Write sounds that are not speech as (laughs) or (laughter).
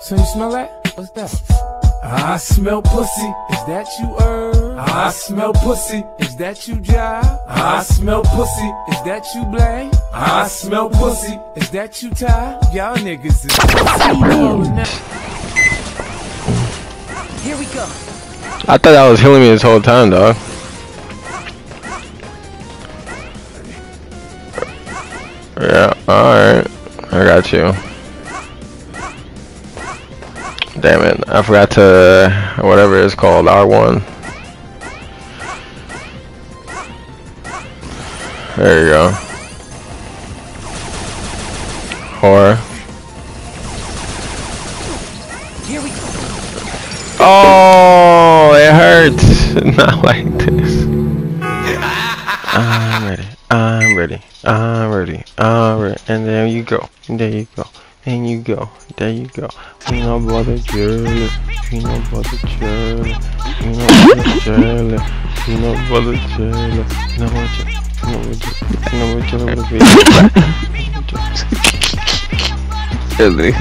So you smell that? What's that? I smell pussy. Is that you, Herb? I smell pussy. Is that you, Jive? I smell pussy. Is that you, Blame? I smell pussy. Is that you, Ty? Y'all niggas is Here we go. I thought that was healing me this whole time, dog. Yeah, alright. I got you. Damn it, I forgot to, whatever it's called, R1. There you go. Horror. Here we go. Oh, it hurts. (laughs) Not like this. I'm ready. I'm ready. I'm ready. I'm ready. And there you go. There you go. And you go. There you go. Peanut butter jelly. Peanut butter jelly. Peanut butter jelly. Peanut butter jelly. Peanut butter jelly. Peanut butter jelly. Peanut butter jelly. (laughs) Really?